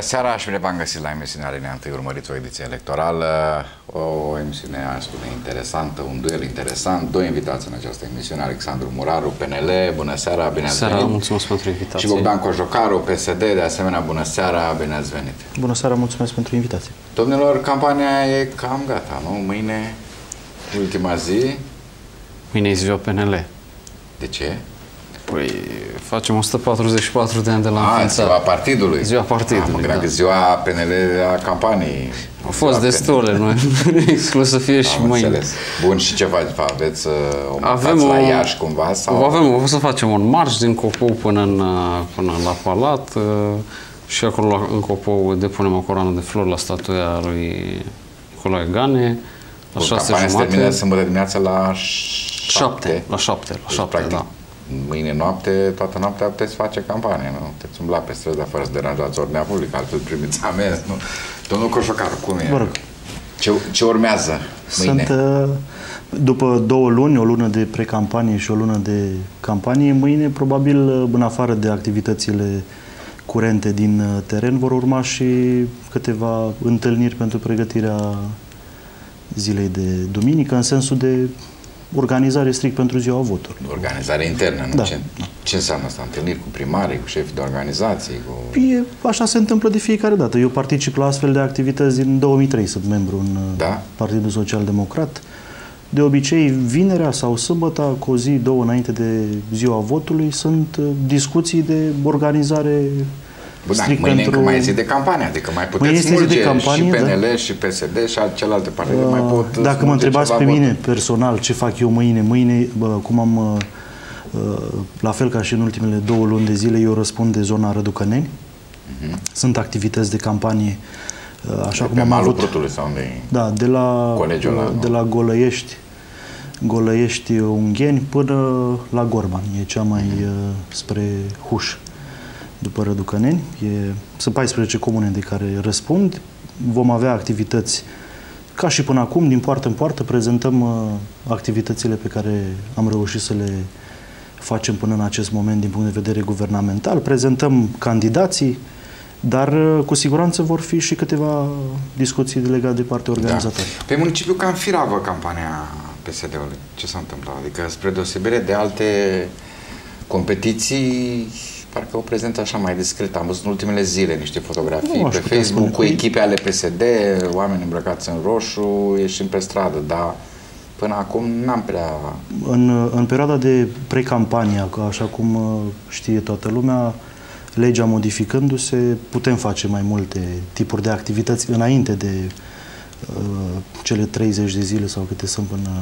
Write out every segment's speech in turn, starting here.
seara și bine v-am găsit la emisiunea Alinea 1, urmăriți o ediție electorală, o emisiune, aș spune, interesantă, un duel interesant, doi invitați în această emisiune, Alexandru Muraru, PNL, bună seara, bine ați seara, venit. mulțumesc pentru invitație. Și Bogdan Cojocaru, PSD, de asemenea, bună seara, bine ați venit. Bună seara, mulțumesc pentru invitație. Domnilor, campania e cam gata, nu? Mâine, ultima zi, Mâine e ziua PNL. de ce? Păi facem 144 de ani de la A, înființare. ziua partidului. Ziua partidului, Am mă gândeam da. că ziua PNL a campaniei. Au fost Ziua destule, nu? Exclus să fie și Am mâine. înțeles. Bun, și ce faci? Aveți uh, o Avem Avem o, la Iași cumva? Sau? o avem, o să facem un marș din Copou până, în, uh, până la Palat uh, și acolo la, în Copou depunem o coroană de flori la statuia lui Nicolae Gane la Bun, șase campania se termină jumate. sâmbătă dimineața la Șapte, la șapte, la Deci, șapte, practic, da. Mâine noapte, toată noaptea puteți face campanie, nu? Puteți umbla pe străzi, dar fără să deranjați ordinea publică, altfel primiți amenzi, nu? Domnul Coșocaru, cum e? Vă rog. Ce, ce urmează mâine? Sunt, uh, după două luni, o lună de precampanie și o lună de campanie, mâine, probabil, uh, în afară de activitățile curente din uh, teren, vor urma și câteva întâlniri pentru pregătirea zilei de duminică, în sensul de organizare strict pentru ziua voturilor. Organizare internă, nu? Da. Ce, ce înseamnă asta? Întâlniri cu primarii, cu șefii de organizații, cu... E, așa se întâmplă de fiecare dată. Eu particip la astfel de activități din 2003, sunt membru în uh, Da? Partidul Social Democrat. De obicei, vinerea sau sâmbătă, cu o zi, două înainte de ziua votului, sunt uh, discuții de organizare Bun, da, strict mâine pentru... încă mai e zi de campanie, adică mai Mâine puteți este zi de mulge campanie, și da. PNL și PSD și celelalte partide mai Uh, pot Dacă mă smulge întrebați ceva pe mine voturi. personal ce fac eu mâine, mâine, bă, cum am, uh, uh, la fel ca și în ultimele două luni de zile, eu răspund de zona Răducăneni. Sunt activități de campanie, uh, așa De cum pe am malul avut... Prutului sau unde e? Da, de la, Colegiul ăla, de nu? la Golăiești, Golăiești Ungheni până la Gorban. E cea mai uh, spre Huș, după Răducăneni. E, sunt 14 comune de care răspund. Vom avea activități ca și până acum, din poartă în poartă, prezentăm uh, activitățile pe care am reușit să le facem până în acest moment din punct de vedere guvernamental. Prezentăm candidații, dar uh, cu siguranță vor fi și câteva discuții legate de partea organizatoare. Da. Pe municipiu cam firavă campania PSD-ului. Ce s-a întâmplat? Adică, spre deosebire de alte competiții, parcă o prezentă așa mai discret. Am văzut în ultimele zile niște fotografii Nu aș pe putea Facebook spune cu că- echipe ale PSD, oameni îmbrăcați în roșu, ieșim pe stradă, dar până acum n-am prea... În, în perioada de precampanie, că așa cum uh, știe toată lumea, legea modificându-se, putem face mai multe tipuri de activități înainte de uh, cele 30 de zile sau câte sunt până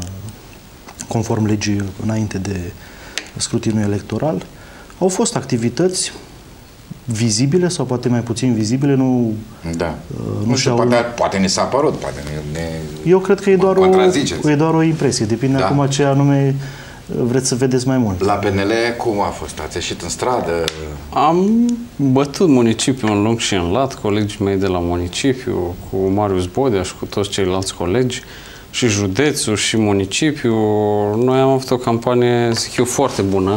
conform legii înainte de scrutinul electoral. Au fost activități vizibile sau poate mai puțin vizibile, nu Da. nu nu știu, și-au- poate, poate ni s-a părut, poate ne... ne Eu cred că e mă doar, o, contraziceți. e doar o impresie, depinde Da. acum ce anume vreți să vedeți mai mult. La PNL cum a fost? Ați ieșit în stradă? Am bătut municipiul în lung și în lat, colegii mei de la municipiu, cu Marius Bodeaș și cu toți ceilalți colegi, și județul și municipiul. Noi am avut o campanie, zic eu, foarte bună,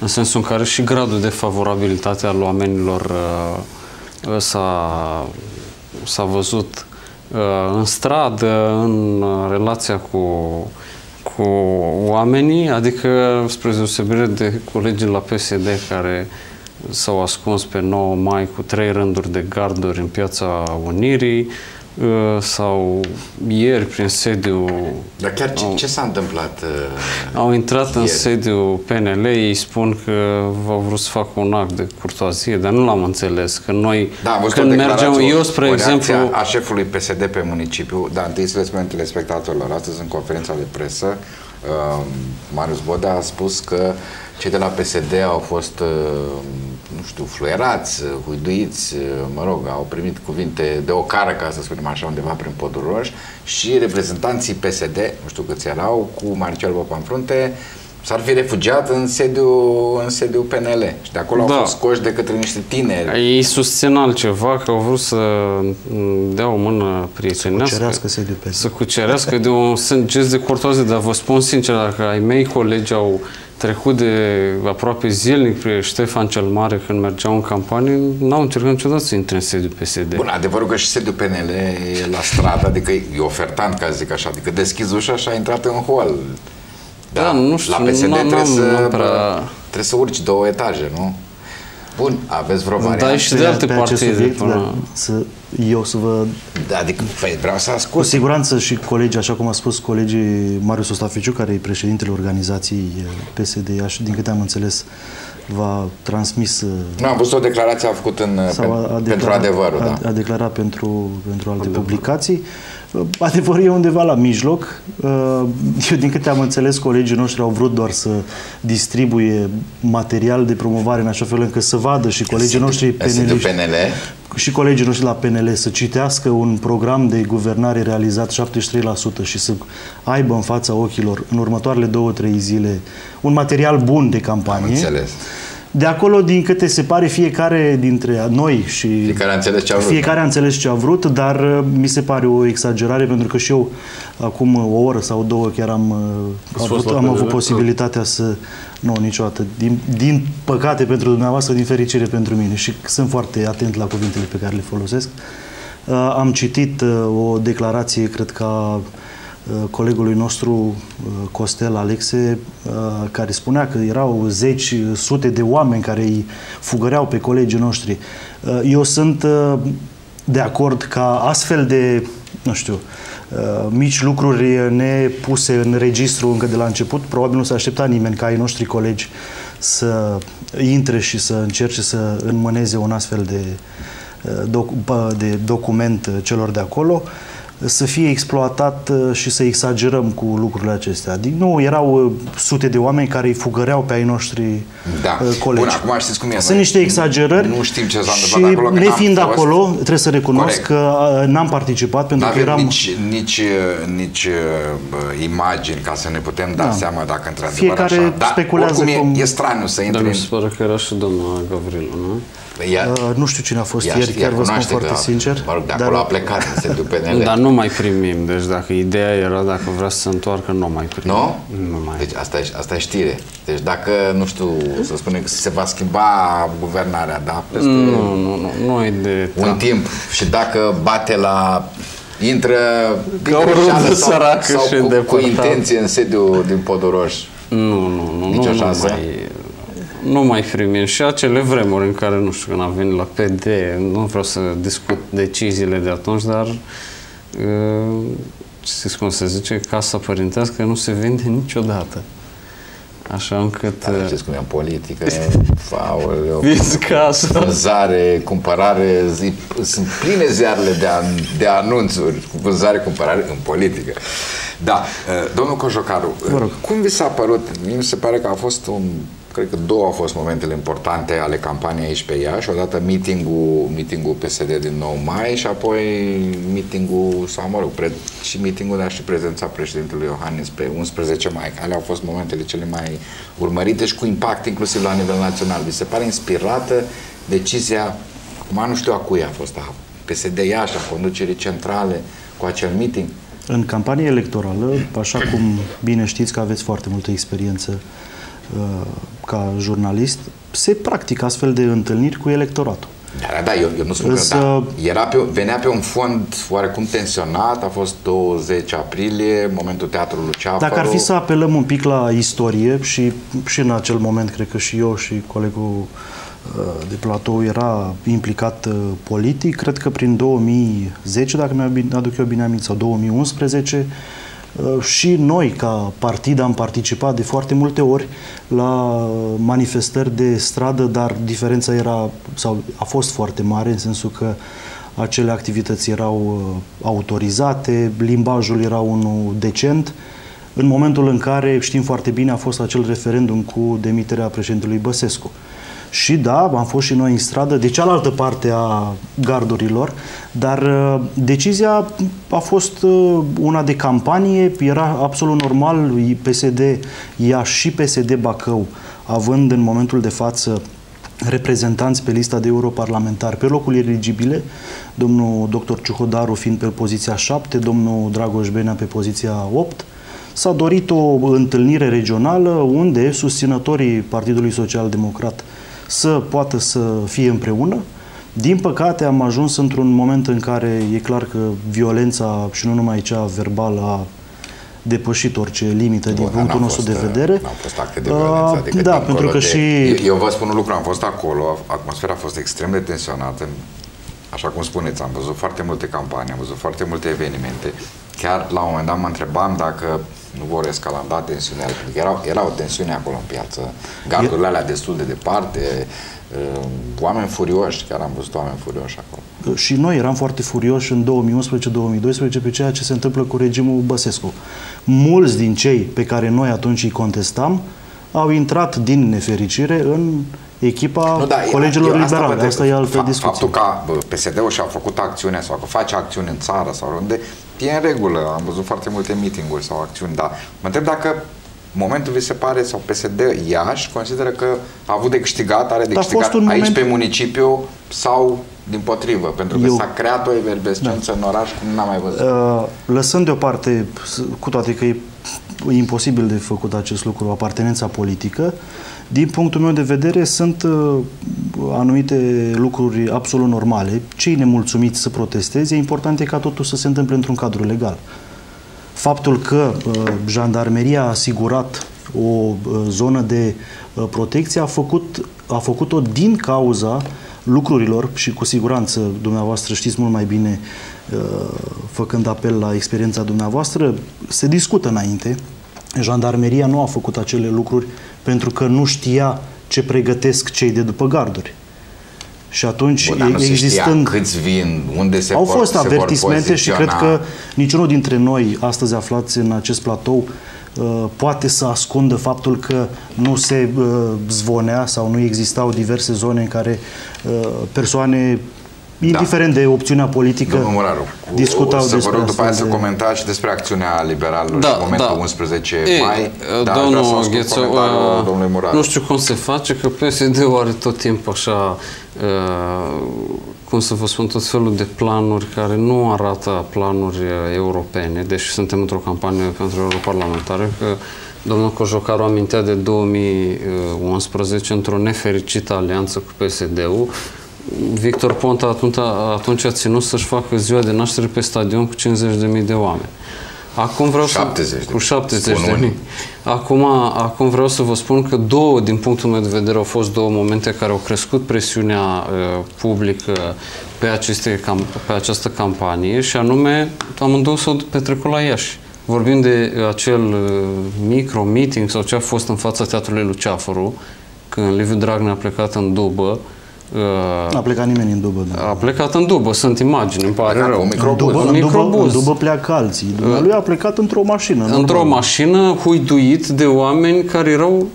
în sensul în care și gradul de favorabilitate al oamenilor uh, s-a, s-a văzut uh, în stradă, în uh, relația cu cu oamenii, adică spre deosebire de colegii la PSD care s-au ascuns pe 9 mai cu trei rânduri de garduri în piața Unirii uh, sau ieri prin sediu Dar chiar ce, ce s-a întâmplat? uh, au intrat în ieri? sediu PNL, ei spun că v-au vrut să facă un act de curtoazie, dar nu l-am înțeles, că noi Da, am văzut când o mergeam, declarație, eu o- spre o exemplu, reacție a șefului PSD pe municipiu, dar întâi să le spunem telespectatorilor, astăzi în conferința de presă, uh, Marius Bodea a spus că cei de la PSD au fost, uh, nu știu, fluierați, uh, huiduiți, uh, mă rog, au primit cuvinte de ocară, ca să spunem așa, undeva prin podul roș. Și reprezentanții PSD, nu știu câți erau, cu Marcel Bopa în frunte, s-ar fi refugiat în sediu, în sediu PNL și de acolo Da. au fost scoși de către niște tineri. ei susțin altceva, că au vrut să mm, dea o mână prietenească. cucerească sediul PSD. Să cucerească de un sunt gest de curtoazie, dar vă spun sincer, dacă ai mei colegi au trecut de aproape zilnic pe Ștefan cel Mare când mergeau în campanie, n-au încercat niciodată să intre în sediul PSD. Bun, adevărul că și sediul PNL e la stradă, adică e ofertant, ca să zic așa, adică deschizi ușa și ai intrat în hol. Da, da nu știu, la PSD n-am, trebuie, să, n-am prea... trebuie să urci două etaje, nu? Bun, aveți vreo variantă? Da, și de alte pe acest partide. subiect, până- dar să, eu să vă Da, adică păi, vreau să Cu ascult. siguranță și colegii, așa cum a spus colegii Marius Ostaficiu, care e președintele organizației eh, PSD Iași, din câte am înțeles, va transmis eh, Nu, am văzut o declarație a făcut în, sau a, a pen, declarat, pentru adevărul, a, da. a declarat pentru, pentru alte publicații. Eh, Adevărul e undeva la mijloc. Eh, Eu, din câte am înțeles, colegii noștri au vrut doar să distribuie material de promovare în așa fel încât să vadă și colegii noștri În sediul peneliști PNL, și colegii noștri la PNL să citească un program de guvernare realizat 73% și să aibă în fața ochilor în următoarele două-trei zile un material bun de am campanie. înțeles. De acolo, din câte se pare, fiecare dintre noi și Fiecare a înțeles ce a vrut. fiecare a înțeles ce a vrut, dar uh, mi se pare o exagerare pentru că și eu acum uh, o oră sau două chiar am, uh, Ați avut, fost la am avut PNL? posibilitatea să... Nu, niciodată. Din, din păcate pentru dumneavoastră, din fericire pentru mine și sunt foarte atent la cuvintele pe care le folosesc. Uh, Am citit uh, o declarație, cred că a uh, colegului nostru uh, Costel Alexe, uh, care spunea că erau zeci, sute de oameni care îi fugăreau pe colegii noștri. Uh, Eu sunt uh, de acord ca astfel de, nu știu, uh, mici lucruri nepuse în registru încă de la început, probabil nu s-a așteptat nimeni ca ai noștri colegi să intre și să încerce să înmâneze un astfel de, uh, doc- bă, de document uh, celor de acolo să fie exploatat uh, și să exagerăm cu lucrurile acestea. Adică nu erau uh, sute de oameni care îi fugăreau pe ai noștri Da. uh, colegi. Bun, acum știți cum e. Sunt Noi niște exagerări Nu știm ce s-a și întâmplat acolo. că n-am nefiind fost. acolo, trebuie să recunosc Corect. că uh, n-am participat pentru Nu că avem eram... nici, nici, nici uh, imagini ca să ne putem da, Da. seama dacă într-adevăr Fiecare așa. Dar speculează oricum cum- e, e straniu să Dar intri mi în... se pare că era și domnul Gavrilă, nu? Ea, Uh, nu știu cine a fost ea ieri, știe, chiar vă spun cunoaște foarte că- sincer. Mă rog, de acolo a plecat în sediul PNL. Dar nu mai primim, deci dacă ideea era dacă vrea să se întoarcă, nu mai primim. Nu? Nu mai. Deci asta e, asta e știre. Deci dacă, nu știu, să spunem că se va schimba guvernarea, da? Peste Nu, nu, nu, nu e de... un timp și dacă bate la intră din Ca o greșeală rudă sau, săracă sau și cu, cu îndepărtată. intenție în sediul din Podoroș. Nu, nu, nu. Nici o nu, șansă? Nu mai, nu mai primim. Și acele vremuri în care, nu știu, când am venit la PD, nu vreau să discut deciziile de atunci, dar uh, știți cum se zice, casa părintească nu se vinde niciodată. Așa încât... Dar uh, știți cum e în politică, aoleu, Vinzi casa. vânzare, cumpărare, zi, sunt pline ziarele de, an, de anunțuri cu vânzare, cumpărare în politică. Da, uh, domnul Cojocaru, uh, cum vi s-a părut? Mie mi se pare că a fost un cred că două au fost momentele importante ale campaniei aici pe Iași. Odată meetingul, meetingul PSD din 9 mai și apoi meetingul, sau mă rog, pre, și meetingul, dar și prezența președintelui Iohannis pe 11 mai. Alea au fost momentele cele mai urmărite și cu impact inclusiv la nivel național. Vi se pare inspirată decizia, acum nu știu a cui a fost, a PSD Iași, a conducerii centrale cu acel meeting? În campanie electorală, așa cum bine știți că aveți foarte multă experiență uh, ca jurnalist, se practică astfel de întâlniri cu electoratul. Da, da, eu, eu nu spun Însă- că da. Era pe, venea pe un fond oarecum tensionat, a fost 20 aprilie, momentul teatrului Luceafăru. Dacă ar fi să apelăm un pic la istorie și, și în acel moment, cred că și eu și colegul uh, de platou era implicat uh, politic, cred că prin 2010, dacă mi-aduc eu bine aminte, sau 2011, uh, și noi, ca partid, am participat de foarte multe ori la manifestări de stradă, dar diferența era, sau a fost foarte mare, în sensul că acele activități erau uh, autorizate, limbajul era unul decent, în momentul în care, știm foarte bine, a fost acel referendum cu demiterea președintelui Băsescu. Și da, am fost și noi în stradă, de cealaltă parte a gardurilor, dar uh, decizia a fost uh, una de campanie, era absolut normal, PSD Iași și PSD Bacău, având în momentul de față reprezentanți pe lista de europarlamentari pe locuri eligibile, domnul dr. Ciuhodaru fiind pe poziția 7, domnul Dragoș Benea pe poziția 8, s-a dorit o întâlnire regională unde susținătorii Partidului Social Democrat să poată să fie împreună. Din păcate am ajuns într-un moment în care e clar că violența și nu numai cea verbală a depășit orice limită din punctul nostru fost, de vedere. N-au fost acte de violență, Uh, adică da, dincolo pentru că de, și- Eu vă spun un lucru, am fost acolo, atmosfera a fost extrem de tensionată, așa cum spuneți, am văzut foarte multe campanii, am văzut foarte multe evenimente. Chiar la un moment dat mă întrebam dacă nu vor escalada tensiunea, pentru că era, era o tensiune acolo în piață, gardurile alea destul de departe, uh, oameni furioși, chiar am văzut oameni furioși acolo. și noi eram foarte furioși în 2011-2012 pe ceea ce se întâmplă cu regimul Băsescu. Mulți din cei pe care noi atunci îi contestam au intrat din nefericire în echipa Nu, da, colegilor eu asta liberali. văd, Asta e altă fa- discuție. Faptul că bă, PSD-ul și-a făcut acțiune sau că face acțiuni în țară sau oriunde, e în regulă. Am văzut foarte multe meeting-uri sau acțiuni, dar mă întreb dacă momentul vi se pare, sau PSD Iași consideră că a avut de câștigat, are de A câștigat fost un aici moment- pe municipiu sau din potrivă, pentru că Eu- s-a creat o efervescență în oraș cum n-am mai văzut. Uh, Lăsând deoparte, s- cu toate că e imposibil de făcut acest lucru, apartenența politică, din punctul meu de vedere sunt uh, anumite lucruri absolut normale. Cei nemulțumiți să protesteze, important e ca totul să se întâmple într-un cadru legal. Faptul că uh, jandarmeria a asigurat o uh, zonă de uh, protecție a, făcut, a făcut-o din cauza lucrurilor și cu siguranță dumneavoastră știți mult mai bine uh, făcând apel la experiența dumneavoastră, se discută înainte. Jandarmeria nu a făcut acele lucruri pentru că nu știa ce pregătesc cei de după garduri. Și atunci, Bă, dar nu se existând... știa câți vin, unde se Au vor, fost se vor avertismente și cred poziționa. că niciunul dintre noi, astăzi aflați în acest platou, uh, poate să ascundă faptul că nu se uh, zvonea sau nu existau diverse zone în care uh, persoane, indiferent de opțiunea politică, Domnul Moraru, discutau să vă despre rog după aia să astfel de- comentați și despre acțiunea liberalilor Da, și momentul da. 11 Ei, mai. dar vreau să domnul ascult Ghețo, comentariul uh, domnului Moraru. nu știu cum se face că PSD-ul are tot timpul așa, uh, cum să vă spun, tot felul de planuri care nu arată planuri uh, europene, deși suntem într-o campanie pentru europarlamentare, că domnul Cojocaru amintea de 2011 într-o nefericită alianță cu PSD-ul, Victor Ponta atunci, atunci a ținut să-și facă ziua de naștere pe stadion cu 50.000 de oameni. Acum vreau 70 să... de Cu 70 spun de unii. mii. Acum, acum vreau să vă spun că două, din punctul meu de vedere, au fost două momente care au crescut presiunea uh, publică pe, aceste, cam, pe această campanie și anume amândouă s-au petrecut la Iași. Vorbim de acel uh, micro-meeting sau ce a fost în fața Teatrului Luceafăru, când Liviu Dragnea a plecat în dubă, uh, A plecat nimeni în dubă. Da. a plecat în dubă, sunt imagini, îmi pare Plecat rău. cu un În microbuz. dubă, Un în, dubă, microbuz. în dubă pleacă alții. Dumnealui a plecat într-o mașină. într-o normal. mașină huiduit de oameni care erau în,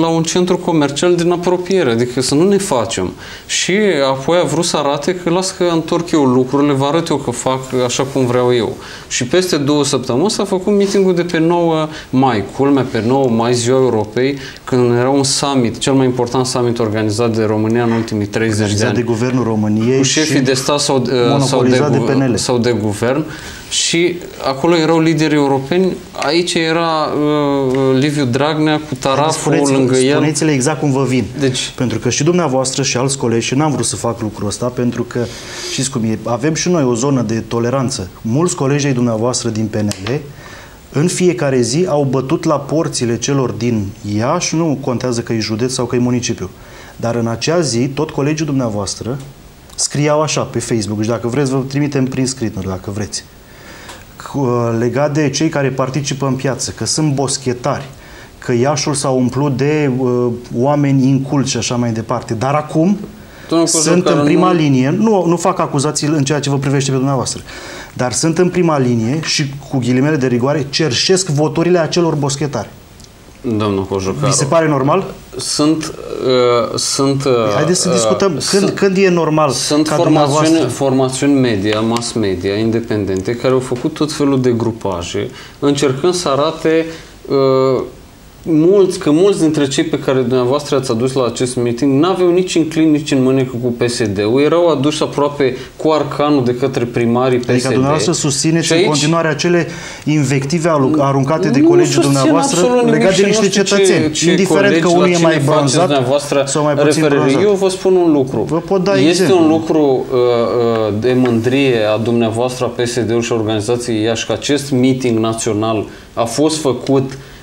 la un centru comercial din apropiere, adică să nu ne facem. Și apoi a vrut să arate că las că întorc eu lucrurile, vă arăt eu că fac așa cum vreau eu. Și peste două săptămâni s-a făcut meetingul de pe 9 mai, culmea pe 9 mai, ziua Europei, când era un summit, cel mai important summit organizat de România în ultimii 30 de Organizat ani de Guvernul României cu șefii și de stat sau, uh, sau, de, monopolizat de gu- PNL. sau de guvern și acolo erau lideri europeni, aici era uh, Liviu Dragnea cu taraful Spuneți- lângă el. Spuneți-le exact cum vă vin. Deci- Pentru că și dumneavoastră și alți colegi, și n-am vrut să fac lucrul ăsta, pentru că, știți cum e, avem și noi o zonă de toleranță. Mulți colegi ai dumneavoastră din PNL, în fiecare zi au bătut la porțile celor din Iași, nu contează că e județ sau că e municipiu. Dar în acea zi, tot colegii dumneavoastră scriau așa pe Facebook și dacă vreți vă trimitem prin screener, dacă vreți. Cu, uh, legat de cei care participă în piață, că sunt boschetari, că Iașul s-a umplut de uh, oameni inculți și așa mai departe. Dar acum Domnul sunt Cojocaru, în prima nu- linie, nu, nu fac acuzații în ceea ce vă privește pe dumneavoastră, dar sunt în prima linie și cu ghilimele de rigoare cerșesc voturile acelor boschetari. Domnul Cojocaru. Vi se pare normal? Sunt, uh, sunt uh, Haideți să uh, discutăm. Când, sunt- când e normal Sunt ca formațiuni, dumneavoastră... formațiuni media, mass media, independente, care au făcut tot felul de grupaje, încercând să arate uh, mulți, că mulți dintre cei pe care dumneavoastră ați adus la acest meeting n-aveau nici în clin, nici în mânecă cu PSD-ul, erau aduși aproape cu arcanul de către primarii PSD. Adică dumneavoastră susțineți aici, în continuare acele invective aruncate de colegii dumneavoastră legate de niște cetățeni, ce, ce indiferent că unul e mai bronzat sau mai puțin bronzat. Eu vă spun un lucru. Vă pot da este exemplu. un lucru uh, uh, de mândrie a dumneavoastră, a PSD-ului și a organizației Iași, că acest meeting național a fost făcut uh, Uh,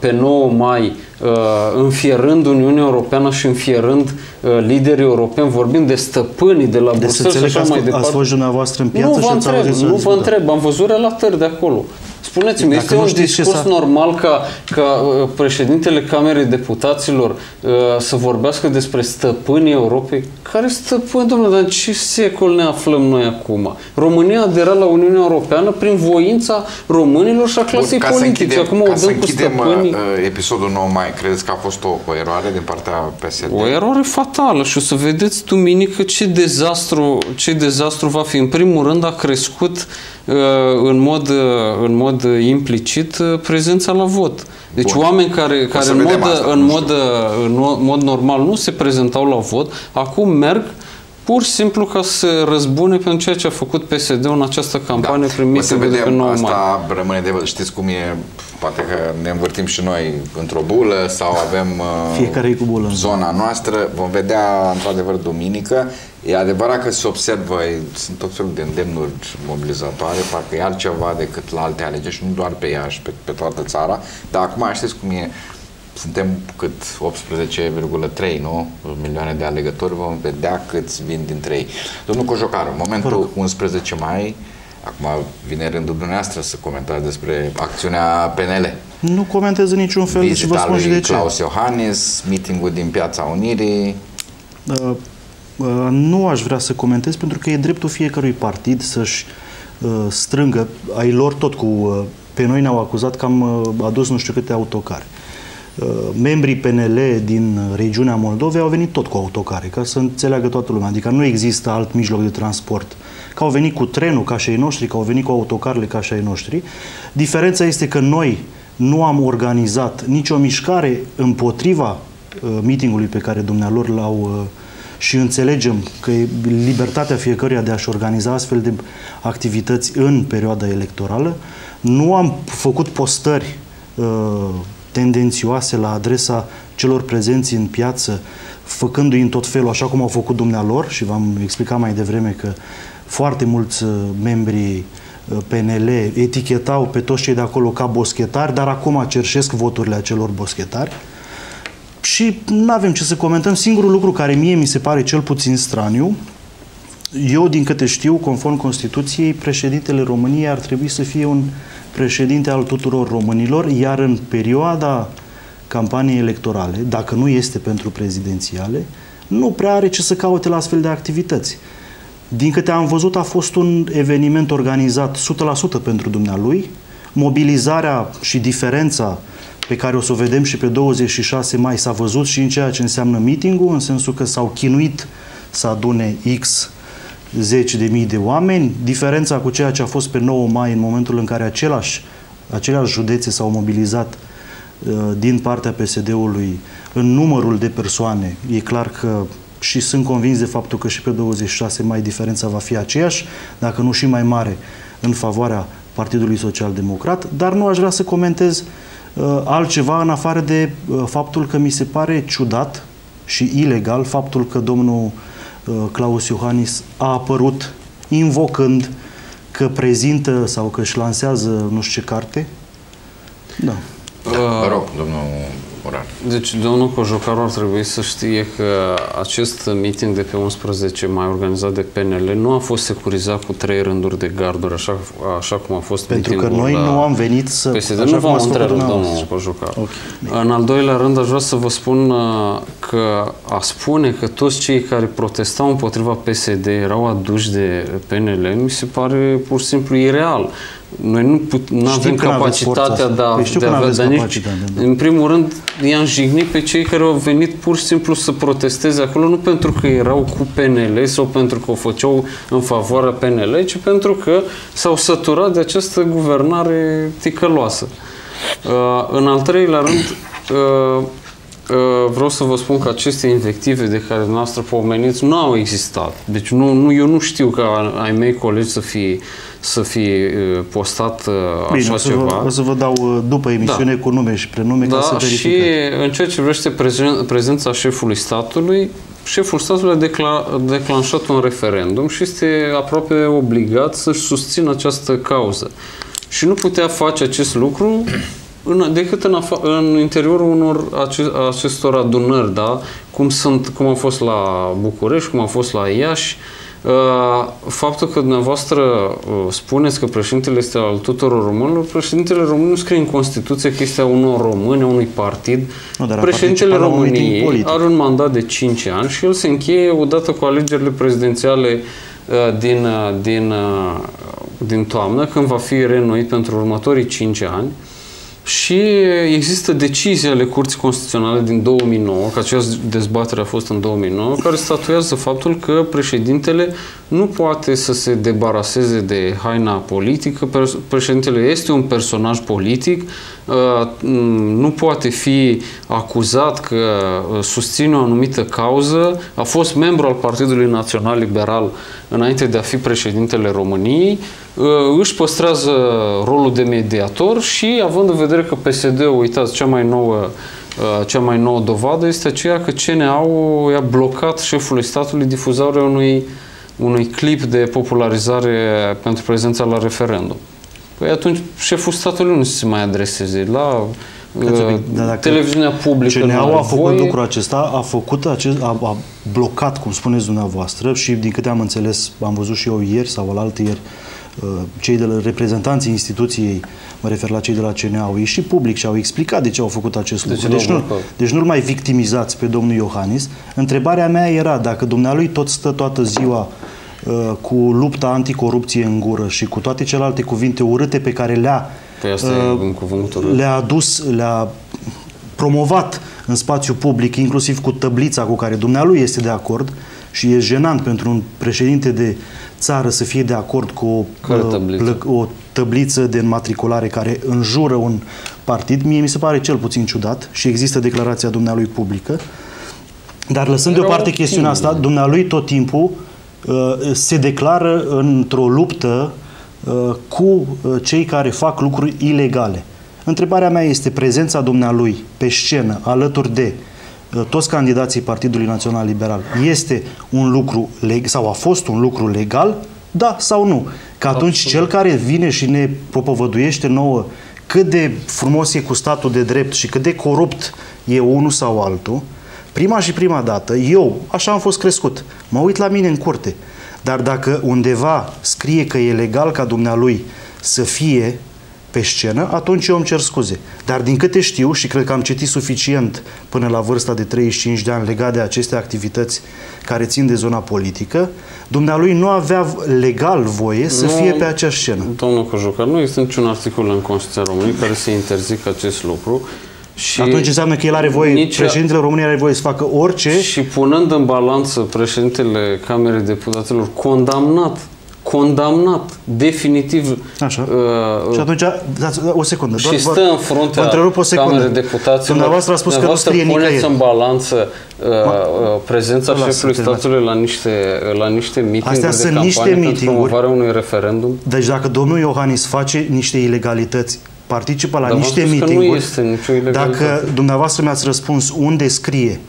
pe 9 mai, uh, înfierând Uniunea Europeană și înfierând uh, liderii europeni, vorbim de stăpânii de la Bruxelles și așa mai departe. Ați fost dumneavoastră în piață nu vă și întreb, Nu vă întreb, am văzut relatări de acolo. Spuneți-mi, este un discurs normal ca, ca președintele Camerei Deputaților să vorbească despre stăpânii Europei? Care stăpâni, domnule, dar în ce secol ne aflăm noi acum? România adera la Uniunea Europeană prin voința românilor și a clasei Bun, politice. Închidem, acum ca să închidem cu stăpânii... Uh, episodul 9 mai, credeți că a fost o, o eroare din partea PSD? O eroare fatală și o să vedeți duminică ce dezastru, ce dezastru va fi. În primul rând a crescut uh, în mod, uh, în mod implicit prezența la vot. Deci Bun. oameni care, care în, mod, asta, în, mod, în mod normal nu se prezentau la vot, acum merg pur și simplu ca să răzbune pentru ceea ce a făcut PSD-ul în această campanie da. prin mitingul de pe 9 asta mai. rămâne de văzut. Știți cum e, poate că ne învârtim și noi într-o bulă sau avem uh, Fiecare cu bulă. zona noastră. Vom vedea într-adevăr duminică. E adevărat că se observă, sunt tot felul de îndemnuri mobilizatoare, parcă e altceva decât la alte alegeri și nu doar pe Iași, pe, pe toată țara. Dar acum știți cum e, suntem cât 18,3 nu? milioane de alegători, vom vedea câți vin dintre ei. Domnul Cojocaru, în momentul 11 mai, acum vine rândul dumneavoastră să comentați despre acțiunea PNL. Nu comentez în niciun fel Vizita și vă spun și de ce. Claus Iohannis, meetingul din Piața Unirii. Uh, uh, nu aș vrea să comentez pentru că e dreptul fiecărui partid să-și uh, strângă, ai lor tot cu... Uh, pe noi ne-au acuzat că am uh, adus nu știu câte autocare. Uh, Uh, membrii PNL din regiunea Moldovei au venit tot cu autocare, ca să înțeleagă toată lumea. Adică nu există alt mijloc de transport. Că au venit cu trenul ca și ai noștri, că au venit cu autocarele ca și ai noștri. Diferența este că noi nu am organizat nicio mișcare împotriva uh, meetingului pe care dumnealor l-au uh, și înțelegem că e libertatea fiecăruia de a-și organiza astfel de activități în perioada electorală. Nu am făcut postări uh, tendențioase la adresa celor prezenți în piață, făcându-i în tot felul, așa cum au făcut dumnealor, și v-am explicat mai devreme că foarte mulți uh, membri uh, PNL etichetau pe toți cei de acolo ca boschetari, dar acum cerșesc voturile acelor boschetari. Și nu avem ce să comentăm. Singurul lucru care mie mi se pare cel puțin straniu, eu, din câte știu, conform Constituției, președintele României ar trebui să fie un președinte al tuturor românilor, iar în perioada campaniei electorale, dacă nu este pentru prezidențiale, nu prea are ce să caute la astfel de activități. Din câte am văzut, a fost un eveniment organizat 100% pentru dumnealui. Mobilizarea și diferența pe care o să o vedem și pe 26 mai s-a văzut și în ceea ce înseamnă meeting-ul, în sensul că s-au chinuit să adune X zeci de mii de oameni. Diferența cu ceea ce a fost pe 9 mai, în momentul în care același, aceleași județe s-au mobilizat uh, din partea PSD-ului în numărul de persoane, e clar că și sunt convins de faptul că și pe 26 mai diferența va fi aceeași, dacă nu și mai mare, în favoarea Partidului Social Democrat, dar nu aș vrea să comentez uh, altceva în afară de uh, faptul că mi se pare ciudat și ilegal faptul că domnul Uh, Claus Iohannis a apărut invocând că prezintă sau că își lansează nu știu ce carte. Da. Da, vă rog, domnul Morar. Deci, domnul Cojocaru ar trebui să știe că acest meeting de pe 11 mai organizat de PNL nu a fost securizat cu trei rânduri de garduri, așa, așa cum a fost Pentru că noi nu am venit să... PSD. Nu v-am întrerupt, domnul Cojocaru. Okay. În al doilea rând, aș vrea să vă spun uh, că a spune că toți cei care protestau împotriva PSD erau aduși de PNL, mi se pare pur și simplu ireal. Noi nu, put, nu avem capacitatea de a, păi de a vedea nici, da. În primul rând, i-am jignit pe cei care au venit pur și simplu să protesteze acolo, nu pentru că erau cu PNL sau pentru că o făceau în favoarea PNL, ci pentru că s-au săturat de această guvernare ticăloasă. Uh, în al treilea rând, uh, uh, vreau să vă spun că aceste invective de care dumneavoastră pomeniți nu au existat. Deci nu, nu, eu nu știu că ai mei colegi să fie să fie postat Bine, așa o să ceva. Vă, o să vă dau după emisiune da. cu nume și prenume da, ca să verificați. și în ceea ce vrește prezen, prezența șefului statului, șeful statului a decla, declanșat un referendum și este aproape obligat să-și susțină această cauză. Și nu putea face acest lucru în, decât în, afa, în interiorul unor ace, acestor adunări, da? cum, sunt, cum a fost la București, cum a fost la Iași, Uh, faptul că dumneavoastră uh, spuneți că președintele este al tuturor românilor, președintele român nu scrie în Constituție că este a unor români, a unui partid. Nu, dar a președintele participat la un miting României politic. are un mandat de 5 ani și el se încheie odată cu alegerile prezidențiale uh, din, uh, din, uh, din toamnă, când va fi reînnoit pentru următorii 5 ani. Și există decizii ale Curții Constituționale din 2009, că această dezbatere a fost în 2009, care statuează faptul că președintele nu poate să se debaraseze de haina politică. Pers- Președintele este un personaj politic, uh, nu poate fi acuzat că uh, susține o anumită cauză, a fost membru al Partidului Național Liberal înainte de a fi președintele României, uh, își păstrează rolul de mediator și, având în vedere că PSD-ul, uitați, cea mai nouă uh, cea mai nouă dovadă este aceea că CNA-ul i-a blocat șefului statului difuzarea unui, unui clip de popularizare pentru prezența la referendum. Păi atunci șeful statului nu se mai adreseze la Cât să uh, zic, dar dacă televiziunea publică. nu CNA-ul are a făcut voie. lucrul acesta, a făcut acest, a, a blocat, cum spuneți dumneavoastră, și din câte am înțeles, am văzut și eu ieri sau la ieri, uh, cei de la reprezentanții instituției, mă refer la cei de la CNA, au ieșit public și au explicat de ce au făcut acest De ce lucru. Deci l-au nu, blocat? deci nu-l mai victimizați pe domnul Iohannis. Întrebarea mea era dacă dumnealui tot stă toată ziua uh, cu lupta anticorupție în gură și cu toate celelalte cuvinte urâte pe care le-a Păi asta uh, e un cuvânt urât. le-a adus, le-a promovat în spațiu public, inclusiv cu tăblița cu care dumnealui este de acord și e jenant pentru un președinte de țară să fie de acord cu o, Care uh, tăbliță? plă- o tăbliță de înmatriculare care înjură un partid. Mie mi se pare cel puțin ciudat și există declarația dumnealui publică. Dar lăsând Era deoparte o chestiunea asta, chimie. dumnealui tot timpul uh, se declară într-o luptă uh, cu uh, cei care fac lucruri ilegale. Întrebarea mea este prezența dumnealui pe scenă alături de uh, toți candidații Partidului Național Liberal este un lucru leg- sau a fost un lucru legal? Da sau nu? Că atunci cel care vine și ne propovăduiește nouă cât de frumos e cu statul de drept și cât de corupt e unul sau altul, prima și prima dată, eu, așa am fost crescut, mă uit la mine în curte, dar dacă undeva scrie că e legal ca dumnealui să fie pe scenă, atunci eu îmi cer scuze. Dar din câte știu și cred că am citit suficient până la vârsta de 35 de ani legat de aceste activități care țin de zona politică, dumnealui nu avea legal voie să Nu. fie pe acea scenă. Domnul Cojucar, nu există niciun articol în Constituția României care să interzică acest lucru. Și Atunci înseamnă că el are voie, nici- președintele României are voie să facă orice Și punând în balanță președintele Camerei Deputaților condamnat, condamnat definitiv Așa. uh, Și atunci, dați, o secundă. și doar- stă în fruntea Vă întrerup o secundă. Camerei Deputaților. Dumneavoastră a spus că nu Dumneavoastră scrie puneți nicăieri. în balanță uh, uh, prezența Lasă, șefului termin. statului la niște, la niște meeting Astea de sunt campanie niște pentru meeting-uri. promovarea unui referendum. Deci dacă domnul Iohannis face niște ilegalități, participă la Dar v-am niște spus că nu meeting este nicio ilegalitate. dacă dumneavoastră mi-ați răspuns unde scrie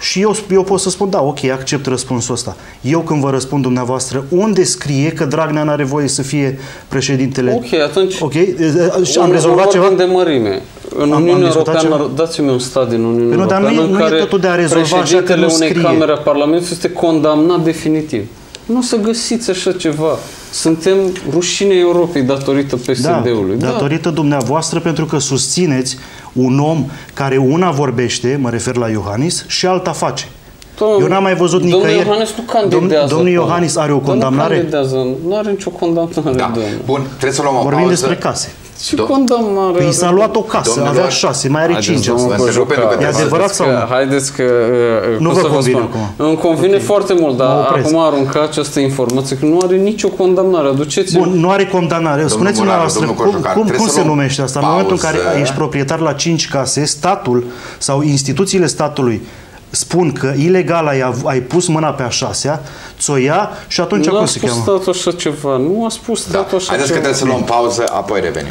și eu, eu pot să spun, da, ok, accept răspunsul ăsta. Eu când vă răspund dumneavoastră, unde scrie că Dragnea nu are voie să fie președintele? Ok, atunci Ok, și am un- rezolvat un ceva? ordin de mărime. În am Uniunea discutat Europeană, dați-mi un stat din Uniunea Păi nu, dar Europeană nu e- în nu e care totul de a rezolva așa că președintele nu unei scrie. camere a Parlamentului este condamnat definitiv. Nu o să găsiți așa ceva. Suntem rușinei Europei datorită PSD-ului. Da, datorită dumneavoastră pentru că susțineți un om care una vorbește, mă refer la Iohannis, și alta face. Domnul- Eu n-am mai văzut Domnul nicăieri. Iohannis nu Domn- candidează. domnul acolo. Iohannis are o Dar condamnare? Nu candidează, nu are nicio condamnare, Da. domnul. Bun, trebuie să luăm o Vorbim pauză. despre case. Ce Do- condamnare? Păi i are? s-a luat o casă, Domnul avea Ioan- șase, mai are Haideți, cinci domnul acum. Vă întreb pentru că Cojoca, E adevărat haideți sau că, nu? Haideți că... uh, Nu cum vă să convine spun? acum. Îmi convine foarte mult, Mă dar opresc. acum arunca această informație că nu are nicio condamnare. Aduceți Bun, nu are condamnare. Spuneți-mi Moraru, noastră, domnul cum, Cojocar, cum, trebuie cum să se luăm numește asta? În momentul în care pauză. ești proprietar la 5 case, statul sau instituțiile statului spun că ilegal ai, av- ai pus mâna pe a șasea, ți-o ia și atunci nu cum a se spus cheamă? statul așa ceva. Nu a spus Da. statul așa Haideți că ceva. trebuie să luăm pauză, apoi revenim.